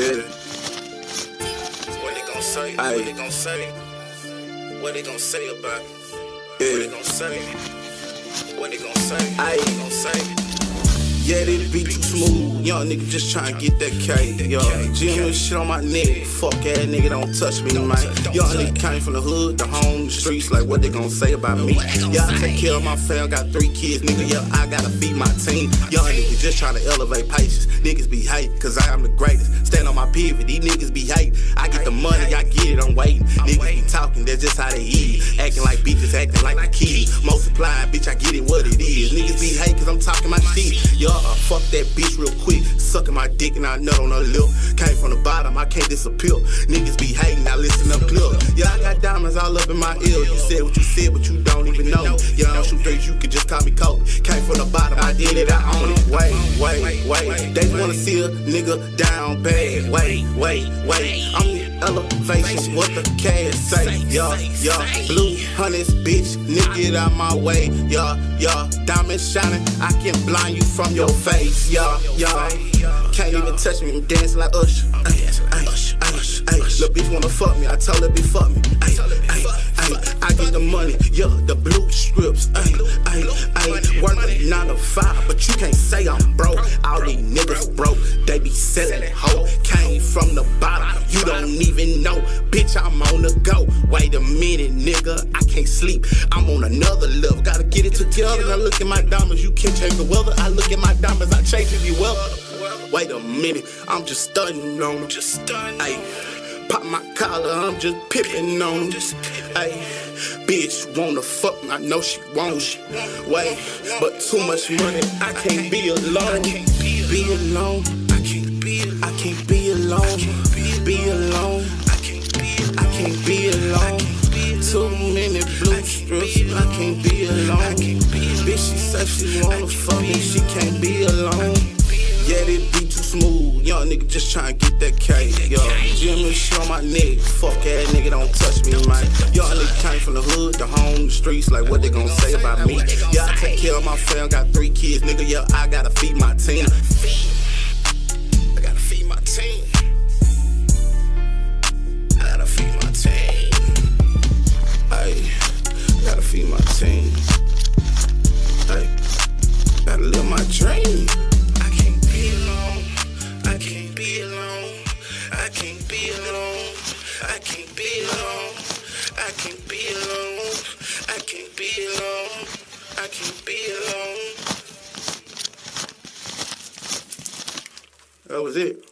Yeah. What they gon' say? Aye. What they gon' say? What they gon' say about it? What they Yeah. gon' say? What they gon' say? Aye. What they gon' say? Yeah, this beat too smooth. Young nigga just tryna get that K. Yo, and shit on my neck. Fuck ass nigga, don't touch me, man. Young nigga came from the hood, the home, the streets. Like what they gon' say about me? Yeah, I take care of my fam, got three kids, nigga. Yeah, I gotta feed my team. Young nigga just tryna elevate patience. Niggas be hate, cause I am the greatest. Stand on my pivot, these niggas be hate. I get the money, I get it, I'm waiting. Niggas be talking, that's just how they eat. Acting like bitches, acting like kids. Multiply, bitch, I get it what it is. Niggas be hate, cause I'm talking my shit. Yo, uh, fuck that bitch real quick. Sucking my dick and I nut on her lip. Came from the bottom, I can't disappear. Niggas be hating, I listen up clear. Yeah, I got diamonds all up in my ear. You said what you said, but you don't even know. Yeah, I don't shoot threes, you can just call me Coke. Came from the bottom, I did it, I own it. Wait, wait, wait. They wanna see a nigga down bad. Wait, wait, wait. I'm elevation, what the cash say? Yeah, yeah. Blue hunnids, bitch, nigga, get out my way. Yeah, yeah. Diamond shining, I can blind you from your face. Yeah, yeah. Can't even touch me, I'm dancing like Usher. Ay, ay, ay, ay. Little bitch wanna fuck me, I told her bitch fuck me. Ay, ay, ay. I get the money, yeah, the blue strips. Ay, ay, ay. Working nine to five, but you can't say I'm broke. All these niggas broke, they be selling hoe. Wait a minute, nigga, I can't sleep. I'm on another level, gotta get it together. I look at my diamonds, you can't change the weather. I look at my diamonds, I change if you well. Wait a minute, I'm just stunning on them. Just. Ayy, pop my collar, I'm just pippin' on them. Ayy, bitch wanna fuck me, I know she won't. Wait, but too much money, I can't be alone. I can't be alone, I can't be alone. I can't be alone. She said she wanna fuck me, she can't be alone. Yeah, this be too smooth. Young nigga just tryna get that cake. Yo, Jim and shit on my neck. Fuck ass nigga, don't touch me, man. Young nigga came from the hood, the home, the streets. Like what they gon' say about me? I take care of my fam, got three kids, nigga. Yeah, I gotta feed my team. I gotta feed my team. I gotta feed my team. Hey, gotta feed my team. Dream. I can't be alone. I can't be alone. I can't be alone. I can't be alone. I can't be alone. I can't be alone. I can't be alone. That was it.